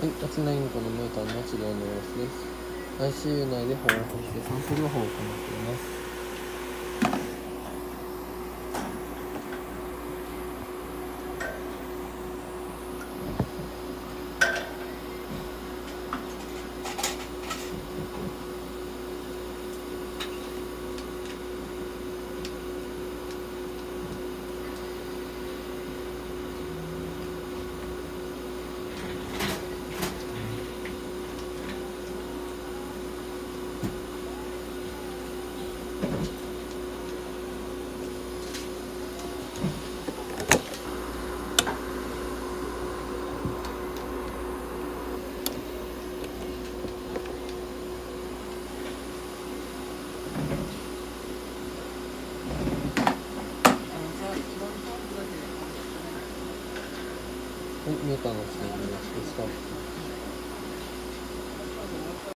はい、夏内のこのメーターの治療の様子です。ICU 内で保温として酸素療法を行っています。はい、メーターの下にいました。